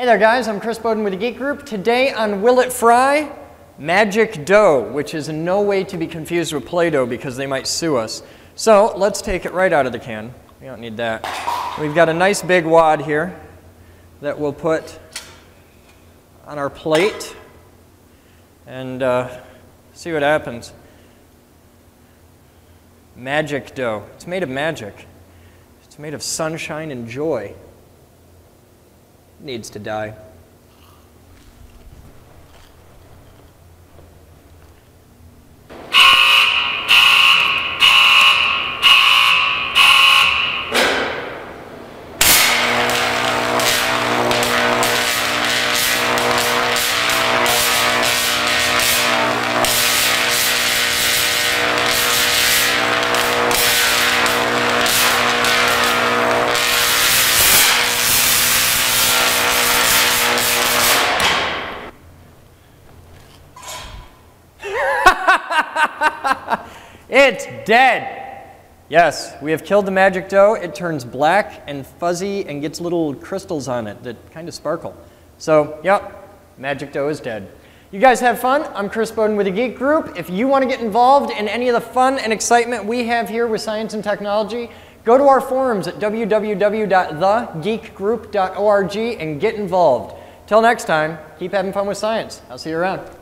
Hey there guys, I'm Chris Boden with the Geek Group. Today on Will It Fry? Magic Dough, which is in no way to be confused with Play-Doh because they might sue us. So let's take it right out of the can. We don't need that. We've got a nice big wad here that we'll put on our plate and uh, see what happens. Magic dough. It's made of magic. It's made of sunshine and joy. Needs to die. It's dead. Yes, we have killed the magic dough. It turns black and fuzzy and gets little crystals on it that kind of sparkle. So, yep, magic dough is dead. You guys have fun. I'm Chris Boden with the Geek Group. If you want to get involved in any of the fun and excitement we have here with science and technology, go to our forums at www.thegeekgroup.org and get involved. Till next time, keep having fun with science. I'll see you around.